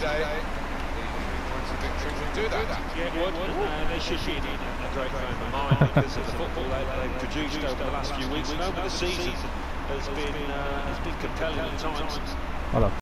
today, three points of victory will do that. Yeah, it would. Uh, they should be in a great frame of mind because of the football they, have produced over the last few weeks and over the season has been uh, has been compelling at times. Voilà.